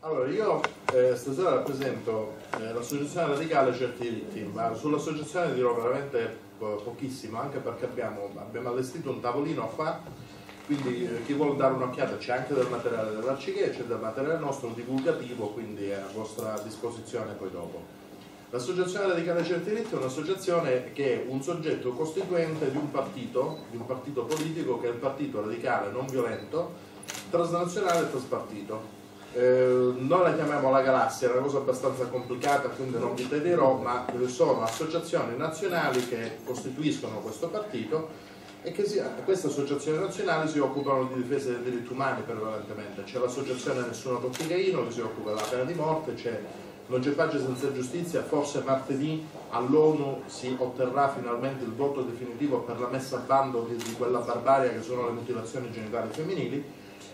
Allora, io eh, stasera rappresento eh, l'associazione radicale Certi Diritti, ma sull'associazione dirò veramente po pochissimo, anche perché abbiamo, abbiamo, allestito un tavolino qua, quindi eh, chi vuole dare un'occhiata c'è anche del materiale dell'Arcighe, c'è del materiale nostro divulgativo, quindi è a vostra disposizione poi dopo. L'associazione radicale Certi Diritti è un'associazione che è un soggetto costituente di un partito, di un partito politico che è il partito radicale non violento, transnazionale e traspartito eh, noi la chiamiamo la galassia, è una cosa abbastanza complicata, quindi non vi tederò, ma sono associazioni nazionali che costituiscono questo partito e che si, queste associazioni nazionali si occupano di difesa dei diritti umani prevalentemente. C'è l'associazione Nessuno Tocchi che si occupa della pena di morte, c'è non c'è pace senza giustizia, forse martedì all'ONU si otterrà finalmente il voto definitivo per la messa a bando di, di quella barbaria che sono le mutilazioni genitali femminili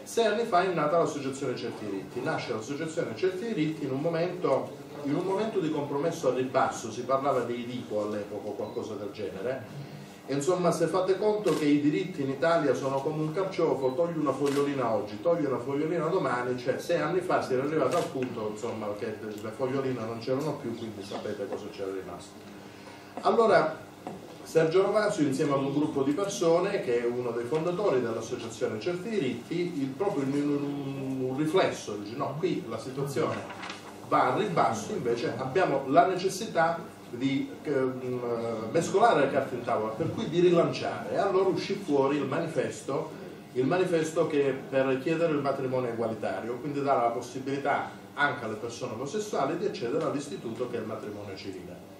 sei anni fa è nata l'associazione Certi Diritti, nasce l'associazione Certi Diritti in un, momento, in un momento di compromesso al ribasso, si parlava di IDICO all'epoca o qualcosa del genere, e insomma se fate conto che i diritti in Italia sono come un carciofo, togli una fogliolina oggi, togli una fogliolina domani, cioè sei anni fa si era arrivato al punto insomma, che le foglioline non c'erano più, quindi sapete cosa c'era rimasto. Allora Sergio Rovazio insieme ad un gruppo di persone che è uno dei fondatori dell'associazione Certi Diritti, il, proprio in un, un riflesso, dice no, qui la situazione va a ribasso, invece abbiamo la necessità di eh, mescolare le carte in tavola, per cui di rilanciare. E allora uscì fuori il manifesto, il manifesto che per chiedere il matrimonio egualitario, quindi dare la possibilità anche alle persone omosessuali di accedere all'istituto che è il matrimonio civile.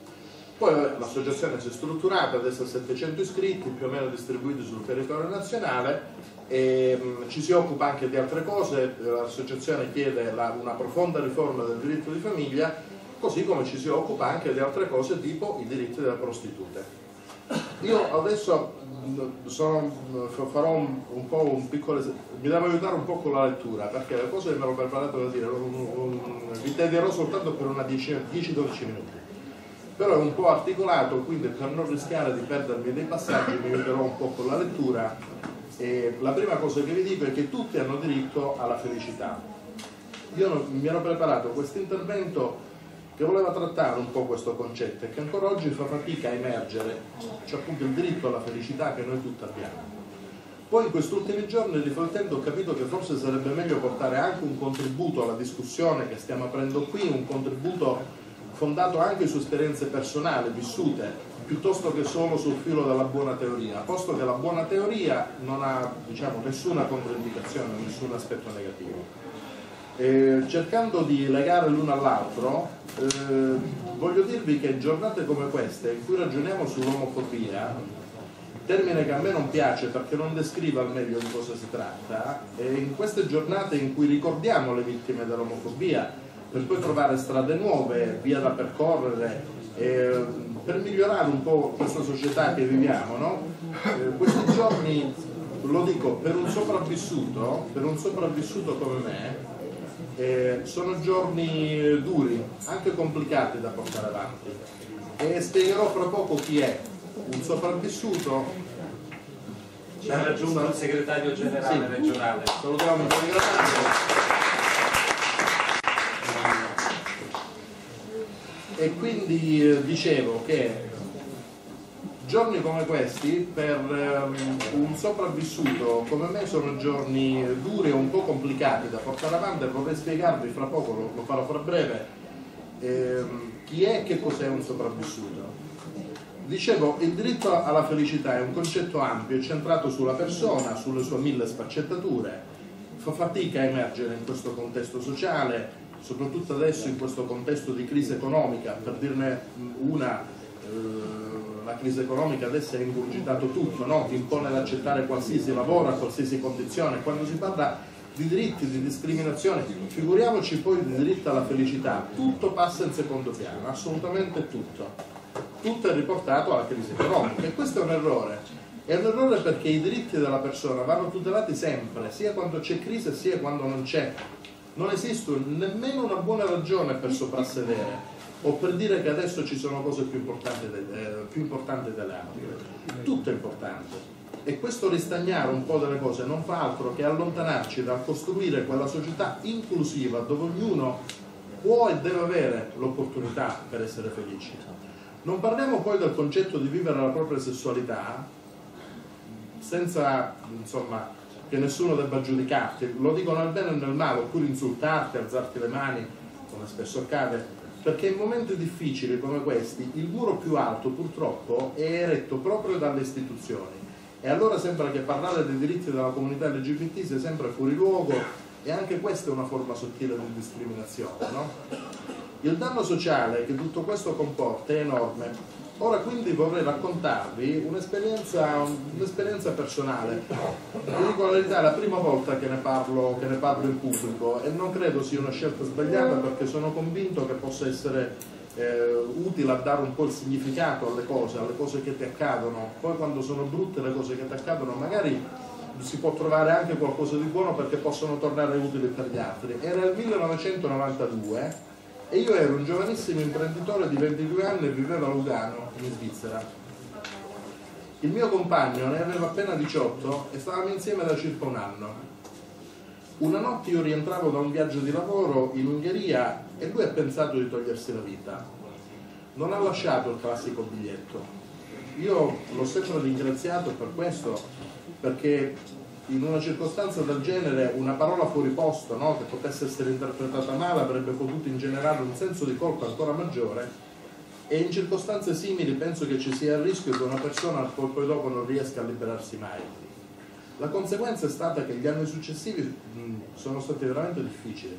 Poi l'associazione si è strutturata, adesso ha 700 iscritti, più o meno distribuiti sul territorio nazionale e mh, ci si occupa anche di altre cose, l'associazione chiede la, una profonda riforma del diritto di famiglia, così come ci si occupa anche di altre cose tipo i diritti delle prostitute. Io adesso sono, farò un, un, po' un piccolo mi devo aiutare un po' con la lettura perché le cose che me l'ho preparato da dire vi tederò soltanto per una 10-12 minuti però è un po' articolato, quindi per non rischiare di perdermi dei passaggi mi aiuterò un po' con la lettura. E la prima cosa che vi dico è che tutti hanno diritto alla felicità. Io mi ero preparato questo intervento che voleva trattare un po' questo concetto e che ancora oggi fa fatica a emergere, cioè appunto il diritto alla felicità che noi tutti abbiamo. Poi in questi ultimi giorni riflettendo ho capito che forse sarebbe meglio portare anche un contributo alla discussione che stiamo aprendo qui, un contributo fondato anche su esperienze personali, vissute, piuttosto che solo sul filo della buona teoria, posto che la buona teoria non ha diciamo, nessuna controindicazione, nessun aspetto negativo. Eh, cercando di legare l'uno all'altro, eh, voglio dirvi che giornate come queste, in cui ragioniamo sull'omofobia, termine che a me non piace perché non descrive al meglio di cosa si tratta, e in queste giornate in cui ricordiamo le vittime dell'omofobia, per poi trovare strade nuove, via da percorrere, eh, per migliorare un po' questa società che viviamo. No? Eh, questi giorni, lo dico, per un sopravvissuto, per un sopravvissuto come me, eh, sono giorni duri, anche complicati da portare avanti. E spiegherò fra poco chi è un sopravvissuto. Ci ha raggiunto il segretario generale sì. regionale. Salutiamo il segretario. E quindi eh, dicevo che giorni come questi per um, un sopravvissuto come me sono giorni duri e un po' complicati da portare avanti e vorrei spiegarvi fra poco, lo, lo farò fra breve, ehm, chi è e che cos'è un sopravvissuto. Dicevo, il diritto alla felicità è un concetto ampio, centrato sulla persona, sulle sue mille sfaccettature, fa fatica a emergere in questo contesto sociale, soprattutto adesso in questo contesto di crisi economica, per dirne una, eh, la crisi economica adesso ha ingurgitato tutto, no? ti impone ad accettare qualsiasi lavoro a qualsiasi condizione, quando si parla di diritti, di discriminazione, figuriamoci poi di diritto alla felicità, tutto passa in secondo piano, assolutamente tutto. Tutto è riportato alla crisi economica e questo è un errore. È un errore perché i diritti della persona vanno tutelati sempre, sia quando c'è crisi sia quando non c'è non esiste nemmeno una buona ragione per soprassedere o per dire che adesso ci sono cose più importanti, de, eh, più importanti delle altre. Tutto è importante. e questo ristagnare un po' delle cose non fa altro che allontanarci dal costruire quella società inclusiva dove ognuno può e deve avere l'opportunità per essere felici. Non parliamo poi del concetto di vivere la propria sessualità senza insomma, che nessuno debba giudicarti, lo dico nel bene e nel male, oppure insultarti, alzarti le mani, come spesso accade, perché in momenti difficili come questi il muro più alto purtroppo è eretto proprio dalle istituzioni e allora sembra che parlare dei diritti della comunità LGBT sia sempre fuori luogo e anche questa è una forma sottile di discriminazione. No? Il danno sociale che tutto questo comporta è enorme. Ora quindi vorrei raccontarvi un'esperienza, un'esperienza personale. Vi dico la verità, è la prima volta che ne, parlo, che ne parlo in pubblico e non credo sia una scelta sbagliata perché sono convinto che possa essere eh, utile a dare un po' il significato alle cose, alle cose che ti accadono. Poi quando sono brutte le cose che ti accadono magari si può trovare anche qualcosa di buono perché possono tornare utili per gli altri. Era il 1992 e io ero un giovanissimo imprenditore di 22 anni e vivevo a Lugano, in Svizzera. Il mio compagno ne aveva appena 18 e stavamo insieme da circa un anno. Una notte io rientravo da un viaggio di lavoro in Ungheria e lui ha pensato di togliersi la vita. Non ha lasciato il classico biglietto. Io l'ho sempre ringraziato per questo, perché in una circostanza del genere una parola fuori posto no, che potesse essere interpretata male avrebbe potuto ingenerare un senso di colpa ancora maggiore e in circostanze simili penso che ci sia il rischio che una persona poi dopo non riesca a liberarsi mai. La conseguenza è stata che gli anni successivi sono stati veramente difficili.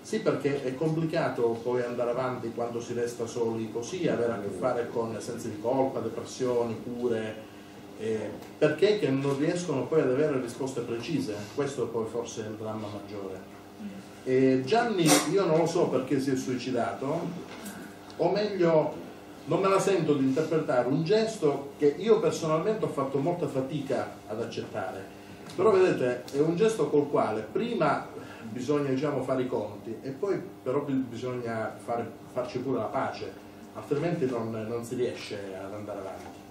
Sì, perché è complicato poi andare avanti quando si resta soli così, avere a che fare con sensi di colpa, depressioni, cure, eh, perché che non riescono poi ad avere risposte precise, questo poi forse è il dramma maggiore. E Gianni io non lo so perché si è suicidato, o meglio non me la sento di interpretare un gesto che io personalmente ho fatto molta fatica ad accettare, però vedete è un gesto col quale prima bisogna diciamo, fare i conti e poi però bisogna fare, farci pure la pace, altrimenti non, non si riesce ad andare avanti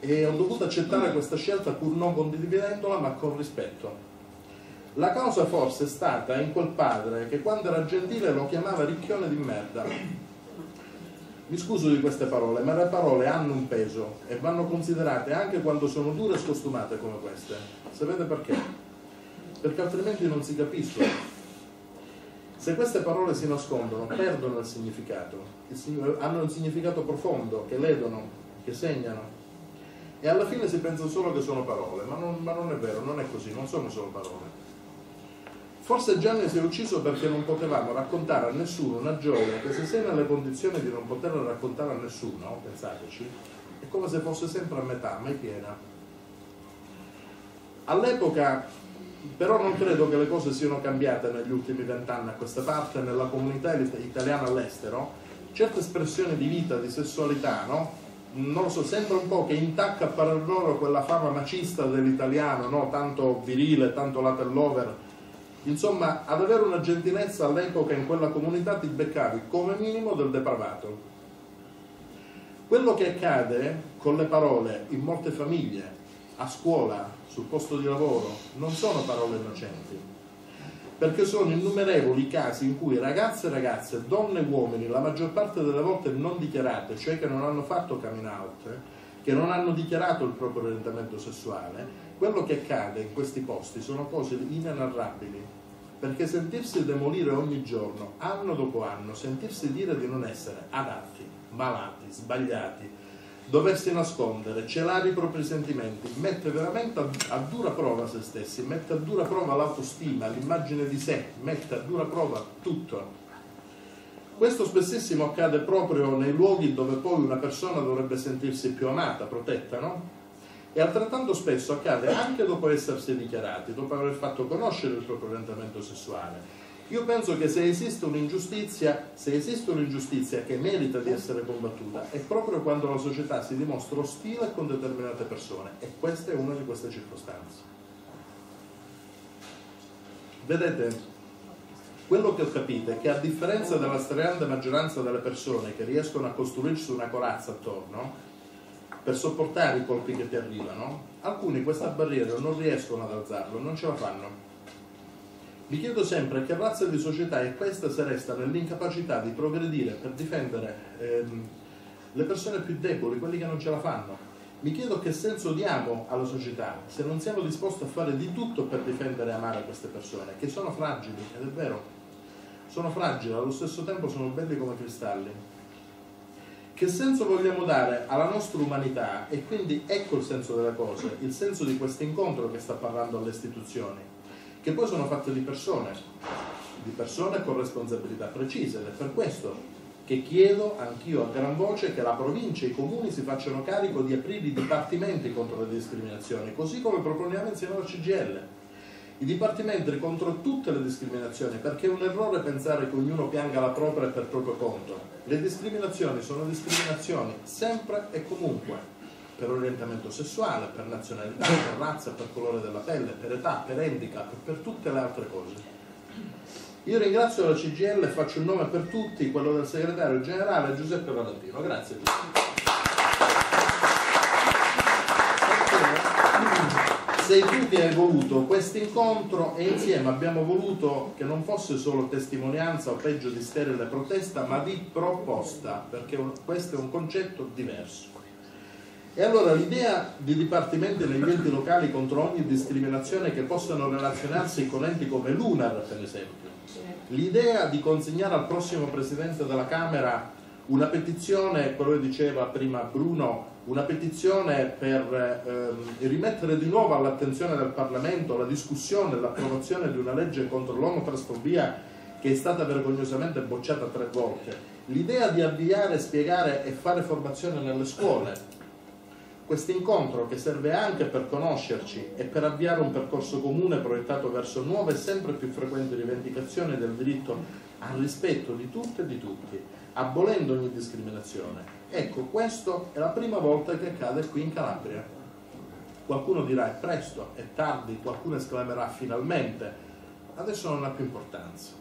e ho dovuto accettare questa scelta pur non condividendola ma con rispetto. La causa forse è stata in quel padre che quando era gentile lo chiamava ricchione di merda. Mi scuso di queste parole, ma le parole hanno un peso e vanno considerate anche quando sono dure e scostumate come queste. Sapete perché? Perché altrimenti non si capiscono. Se queste parole si nascondono, perdono il significato, hanno un significato profondo, che ledono, che segnano, e alla fine si pensa solo che sono parole, ma non, ma non è vero, non è così, non sono solo parole. Forse Gianni si è ucciso perché non potevamo raccontare a nessuno una gioia che se sei nelle condizioni di non poterla raccontare a nessuno, pensateci, è come se fosse sempre a metà, mai piena. All'epoca però non credo che le cose siano cambiate negli ultimi vent'anni a questa parte, nella comunità italiana all'estero, certe espressioni di vita, di sessualità, no? Non so, sembra un po' che intacca per loro quella fama macista dell'italiano, no? tanto virile, tanto latellover. Insomma, ad avere una gentilezza all'epoca in quella comunità ti beccavi come minimo del depravato. Quello che accade con le parole in molte famiglie, a scuola, sul posto di lavoro, non sono parole innocenti perché sono innumerevoli i casi in cui ragazze e ragazze, donne e uomini, la maggior parte delle volte non dichiarate, cioè che non hanno fatto coming out, che non hanno dichiarato il proprio orientamento sessuale, quello che accade in questi posti sono cose inenarrabili, perché sentirsi demolire ogni giorno, anno dopo anno, sentirsi dire di non essere adatti, malati, sbagliati, doversi nascondere, celare i propri sentimenti, mette veramente a, a, dura prova se stessi, mette a dura prova l'autostima, l'immagine di sé, mette a dura prova tutto. Questo spessissimo accade proprio nei luoghi dove poi una persona dovrebbe sentirsi più amata, protetta, no? E altrettanto spesso accade anche dopo essersi dichiarati, dopo aver fatto conoscere il proprio orientamento sessuale io penso che se esiste un'ingiustizia, se esiste un'ingiustizia che merita di essere combattuta, è proprio quando la società si dimostra ostile con determinate persone e questa è una di queste circostanze. Vedete, quello che ho capito è che a differenza della stragrande maggioranza delle persone che riescono a costruirsi una corazza attorno, per sopportare i colpi che ti arrivano, alcuni questa barriera non riescono ad alzarlo, non ce la fanno. Mi chiedo sempre che razza di società è questa se resta nell'incapacità di progredire per difendere ehm, le persone più deboli, quelli che non ce la fanno. Mi chiedo che senso diamo alla società se non siamo disposti a fare di tutto per difendere e amare queste persone, che sono fragili, ed è vero, sono fragili, allo stesso tempo sono belli come cristalli. Che senso vogliamo dare alla nostra umanità? E quindi ecco il senso delle cose, il senso di questo incontro che sta parlando alle istituzioni, che poi sono fatte di persone, di persone con responsabilità precise ed è per questo che chiedo anch'io a gran voce che la provincia e i comuni si facciano carico di aprire i dipartimenti contro le discriminazioni, così come proponiamo insieme alla CGL. I dipartimenti contro tutte le discriminazioni, perché è un errore pensare che ognuno pianga la propria per proprio conto. Le discriminazioni sono discriminazioni sempre e comunque, per orientamento sessuale, per nazionalità, per razza, per colore della pelle, per età, per handicap, per tutte le altre cose. Io ringrazio la CGL e faccio il nome per tutti, quello del segretario generale Giuseppe Valentino. Grazie. Sei tu che hai voluto questo incontro e insieme abbiamo voluto che non fosse solo testimonianza o peggio di sterile protesta, ma di proposta, perché questo è un concetto diverso. E allora l'idea di dipartimenti negli enti locali contro ogni discriminazione che possano relazionarsi con enti come l'UNAR, per esempio, l'idea di consegnare al prossimo Presidente della Camera una petizione, quello che diceva prima Bruno, una petizione per ehm, rimettere di nuovo all'attenzione del Parlamento la discussione e l'approvazione di una legge contro l'omotransfobia che è stata vergognosamente bocciata tre volte, l'idea di avviare, spiegare e fare formazione nelle scuole questo incontro che serve anche per conoscerci e per avviare un percorso comune proiettato verso nuove e sempre più frequenti rivendicazioni del diritto al rispetto di tutte e di tutti, abolendo ogni discriminazione. Ecco, questo è la prima volta che accade qui in Calabria. Qualcuno dirà è presto, è tardi, qualcuno esclamerà finalmente, adesso non ha più importanza.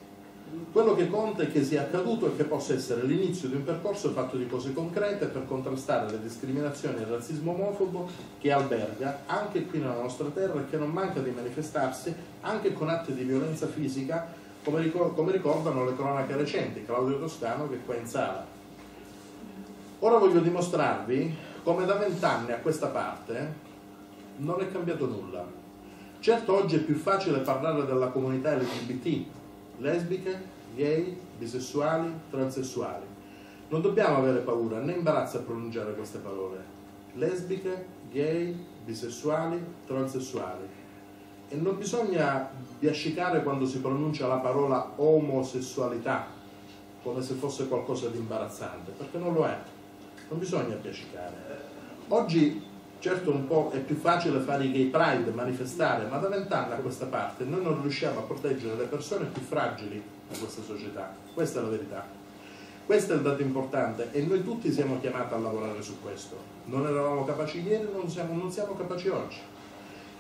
Quello che conta è che sia accaduto e che possa essere l'inizio di un percorso fatto di cose concrete per contrastare le discriminazioni e il razzismo omofobo che alberga anche qui nella nostra terra e che non manca di manifestarsi anche con atti di violenza fisica come, ricordano le cronache recenti, Claudio Toscano che è qua in sala. Ora voglio dimostrarvi come da vent'anni a questa parte non è cambiato nulla. Certo oggi è più facile parlare della comunità LGBT, lesbiche, gay, bisessuali, transessuali. Non dobbiamo avere paura né imbarazzo a pronunciare queste parole. Lesbiche, gay, bisessuali, transessuali. E non bisogna biascicare quando si pronuncia la parola omosessualità come se fosse qualcosa di imbarazzante, perché non lo è. Non bisogna biascicare. Oggi Certo un po' è più facile fare i gay pride, manifestare, ma da vent'anni a questa parte noi non riusciamo a proteggere le persone più fragili di questa società. Questa è la verità. Questo è il dato importante e noi tutti siamo chiamati a lavorare su questo. Non eravamo capaci ieri, non siamo, non siamo capaci oggi.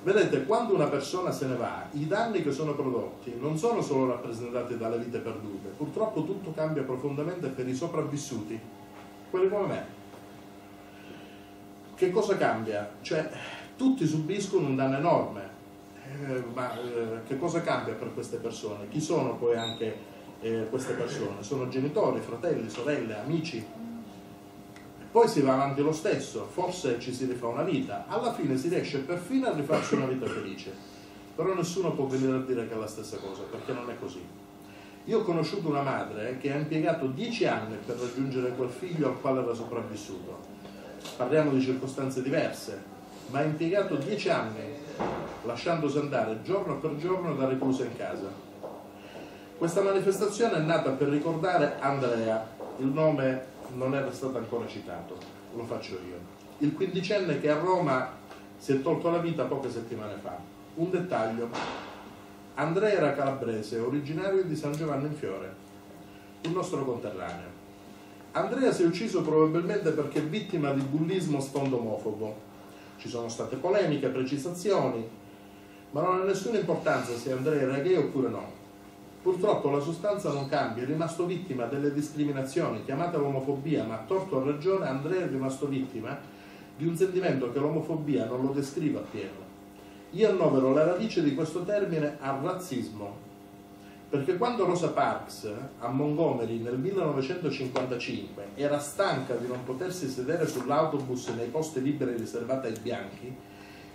Vedete, quando una persona se ne va, i danni che sono prodotti non sono solo rappresentati dalle vite perdute, purtroppo tutto cambia profondamente per i sopravvissuti, quelli come me che cosa cambia? Cioè, tutti subiscono un danno enorme, eh, ma eh, che cosa cambia per queste persone? Chi sono poi anche eh, queste persone? Sono genitori, fratelli, sorelle, amici? Poi si va avanti lo stesso, forse ci si rifà una vita, alla fine si riesce perfino a rifarsi una vita felice, però nessuno può venire a dire che è la stessa cosa, perché non è così. Io ho conosciuto una madre che ha impiegato dieci anni per raggiungere quel figlio al quale era sopravvissuto parliamo di circostanze diverse, ma ha impiegato dieci anni lasciandosi andare giorno per giorno da reclusa in casa. Questa manifestazione è nata per ricordare Andrea, il nome non era stato ancora citato, lo faccio io. Il quindicenne che a Roma si è tolto la vita poche settimane fa. Un dettaglio, Andrea era calabrese, originario di San Giovanni in Fiore, il nostro conterraneo. Andrea si è ucciso probabilmente perché vittima di bullismo sfondomofobo. Ci sono state polemiche, precisazioni, ma non ha nessuna importanza se Andrea era gay oppure no. Purtroppo la sostanza non cambia, è rimasto vittima delle discriminazioni, chiamate omofobia, ma a torto o ragione Andrea è rimasto vittima di un sentimento che l'omofobia non lo descrive appieno. Io annovero la radice di questo termine al razzismo, perché quando Rosa Parks a Montgomery nel 1955 era stanca di non potersi sedere sull'autobus nei posti liberi riservati ai bianchi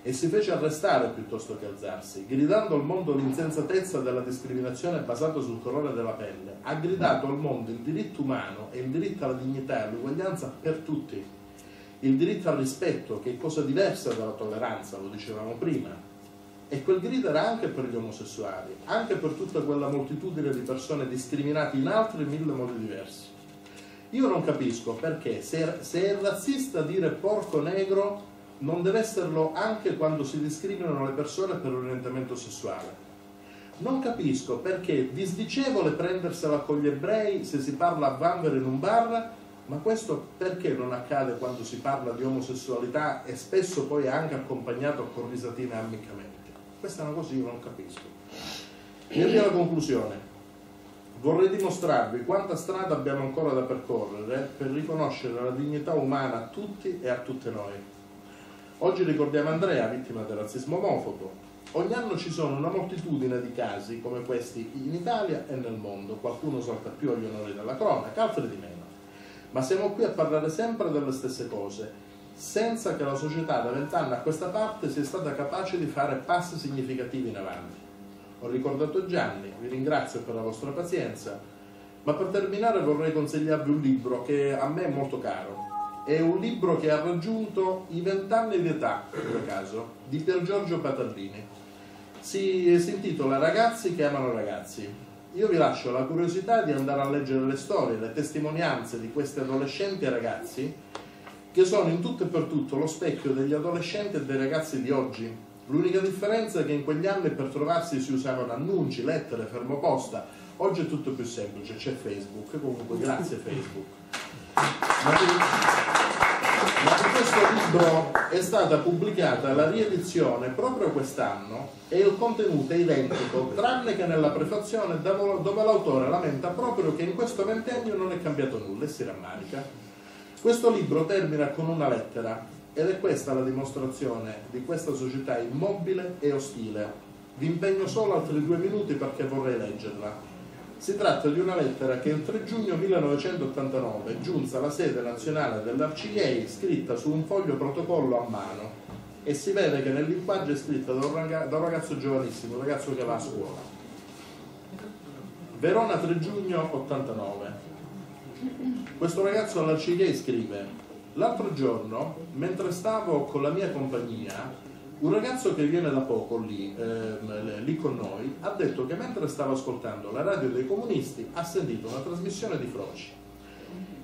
e si fece arrestare piuttosto che alzarsi, gridando al mondo l'insensatezza della discriminazione basata sul colore della pelle, ha gridato al mondo il diritto umano e il diritto alla dignità e all'uguaglianza per tutti, il diritto al rispetto che è cosa diversa dalla tolleranza, lo dicevamo prima, e quel grido era anche per gli omosessuali, anche per tutta quella moltitudine di persone discriminate in altri mille modi diversi. Io non capisco perché se, se è razzista dire porco negro non deve esserlo anche quando si discriminano le persone per orientamento sessuale. Non capisco perché è disdicevole prendersela con gli ebrei se si parla a vanvera in un bar, ma questo perché non accade quando si parla di omosessualità e spesso poi è anche accompagnato con risatine e ammiccamenti? Questa è una cosa che io non capisco. Mi avvio alla conclusione. Vorrei dimostrarvi quanta strada abbiamo ancora da percorrere per riconoscere la dignità umana a tutti e a tutte noi. Oggi ricordiamo Andrea, vittima del razzismo omofobo. Ogni anno ci sono una moltitudine di casi come questi in Italia e nel mondo. Qualcuno salta più agli onori della cronaca, altri di meno. Ma siamo qui a parlare sempre delle stesse cose senza che la società da vent'anni a questa parte sia stata capace di fare passi significativi in avanti. Ho ricordato Gianni, vi ringrazio per la vostra pazienza, ma per terminare vorrei consigliarvi un libro che a me è molto caro. È un libro che ha raggiunto i vent'anni di età, per caso, di Pier Giorgio Patallini. Si, si intitola Ragazzi che amano ragazzi. Io vi lascio la curiosità di andare a leggere le storie, le testimonianze di questi adolescenti e ragazzi che sono in tutto e per tutto lo specchio degli adolescenti e dei ragazzi di oggi. L'unica differenza è che in quegli anni per trovarsi si usavano annunci, lettere, fermoposta. Oggi è tutto più semplice, c'è Facebook, comunque grazie Facebook. Ma di, ma di questo libro è stata pubblicata la riedizione proprio quest'anno e il contenuto è identico, tranne che nella prefazione dove l'autore lamenta proprio che in questo ventennio non è cambiato nulla e si rammarica. Questo libro termina con una lettera ed è questa la dimostrazione di questa società immobile e ostile. Vi impegno solo altri due minuti perché vorrei leggerla. Si tratta di una lettera che il 3 giugno 1989 giunse alla sede nazionale dell'Arcighei scritta su un foglio protocollo a mano e si vede che nel linguaggio è scritta da un ragazzo giovanissimo, un ragazzo che va a scuola. Verona 3 giugno 89 questo ragazzo all'Arcigay scrive l'altro giorno mentre stavo con la mia compagnia un ragazzo che viene da poco lì, eh, lì con noi ha detto che mentre stava ascoltando la radio dei comunisti ha sentito una trasmissione di Froci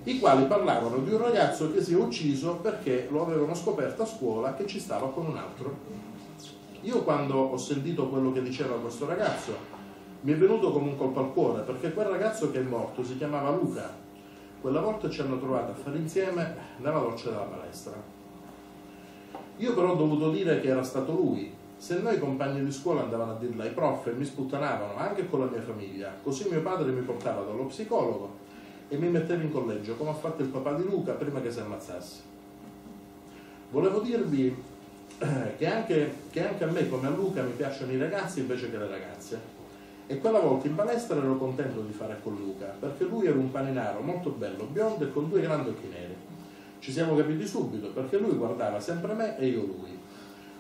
i quali parlavano di un ragazzo che si è ucciso perché lo avevano scoperto a scuola che ci stava con un altro. Io quando ho sentito quello che diceva questo ragazzo mi è venuto come un colpo al cuore perché quel ragazzo che è morto si chiamava Luca quella volta ci hanno trovato a fare insieme nella doccia della palestra. Io però ho dovuto dire che era stato lui. Se noi compagni di scuola andavano a dirlo ai prof e mi sputtanavano anche con la mia famiglia, così mio padre mi portava dallo psicologo e mi metteva in collegio, come ha fatto il papà di Luca prima che si ammazzasse. Volevo dirvi eh, che anche, che anche a me, come a Luca, mi piacciono i ragazzi invece che le ragazze e quella volta in palestra ero contento di fare con Luca, perché lui era un paninaro molto bello, biondo e con due grandi occhi neri. Ci siamo capiti subito, perché lui guardava sempre me e io lui.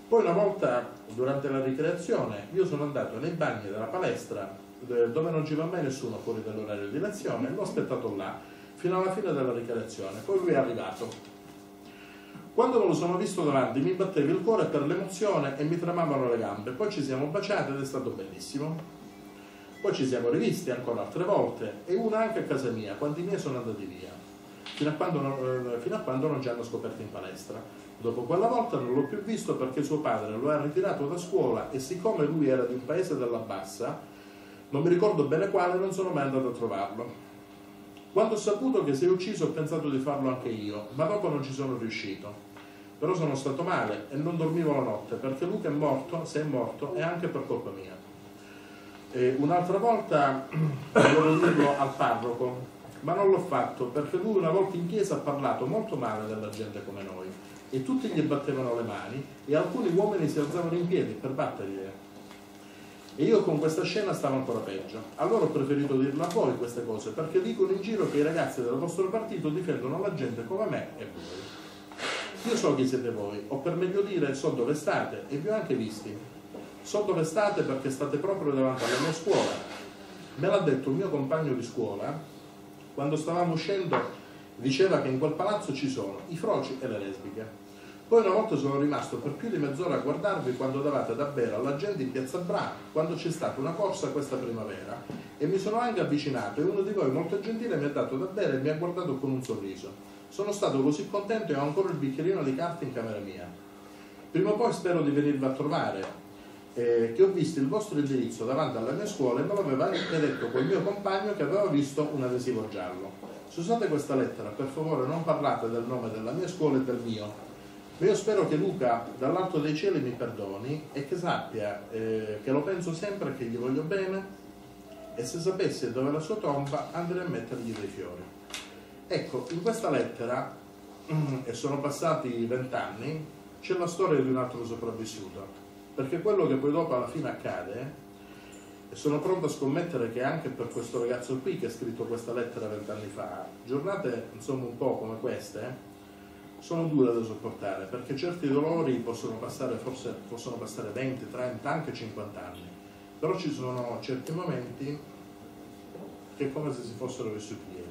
Poi una volta, durante la ricreazione, io sono andato nei bagni della palestra, dove non ci va mai nessuno fuori dall'orario di lezione, e l'ho aspettato là, fino alla fine della ricreazione. Poi lui è arrivato. Quando me lo sono visto davanti mi batteva il cuore per l'emozione e mi tremavano le gambe. Poi ci siamo baciati ed è stato bellissimo. Poi ci siamo rivisti ancora altre volte e una anche a casa mia, quando i miei sono andati via, fino a quando non, eh, fino a quando non ci hanno scoperto in palestra. Dopo quella volta non l'ho più visto perché suo padre lo ha ritirato da scuola e siccome lui era di un paese della bassa, non mi ricordo bene quale, non sono mai andato a trovarlo. Quando ho saputo che si è ucciso ho pensato di farlo anche io, ma dopo non ci sono riuscito. Però sono stato male e non dormivo la notte perché Luca è morto, se è morto, è anche per colpa mia. Eh, un'altra volta volevo dirlo al parroco, ma non l'ho fatto perché lui una volta in chiesa ha parlato molto male della gente come noi e tutti gli battevano le mani e alcuni uomini si alzavano in piedi per battergli. E io con questa scena stavo ancora peggio. Allora ho preferito dirla a voi queste cose perché dicono in giro che i ragazzi del vostro partito difendono la gente come me e voi. Io so chi siete voi, o per meglio dire so dove state e vi ho anche visti. So dove state perché state proprio davanti alla mia scuola. Me l'ha detto un mio compagno di scuola quando stavamo uscendo diceva che in quel palazzo ci sono i froci e le lesbiche. Poi una volta sono rimasto per più di mezz'ora a guardarvi quando davate da bere alla gente in piazza Bra, quando c'è stata una corsa questa primavera, e mi sono anche avvicinato e uno di voi molto gentile mi ha dato da bere e mi ha guardato con un sorriso. Sono stato così contento e ho ancora il bicchierino di carta in camera mia. Prima o poi spero di venirvi a trovare, eh, che ho visto il vostro indirizzo davanti alla mia scuola e me l'aveva detto quel mio compagno che aveva visto un adesivo giallo. Se usate questa lettera, per favore non parlate del nome della mia scuola e del mio, io spero che Luca dall'alto dei cieli mi perdoni e che sappia eh, che lo penso sempre, che gli voglio bene e se sapesse dove è la sua tomba andrei a mettergli dei fiori. Ecco, in questa lettera, e sono passati vent'anni, c'è la storia di un altro sopravvissuto, perché quello che poi dopo alla fine accade, e sono pronto a scommettere che anche per questo ragazzo qui che ha scritto questa lettera vent'anni fa, giornate insomma un po' come queste, sono dure da sopportare perché certi dolori possono passare, forse possono passare 20, 30, anche 50 anni, però ci sono certi momenti che è come se si fossero vissuti ieri.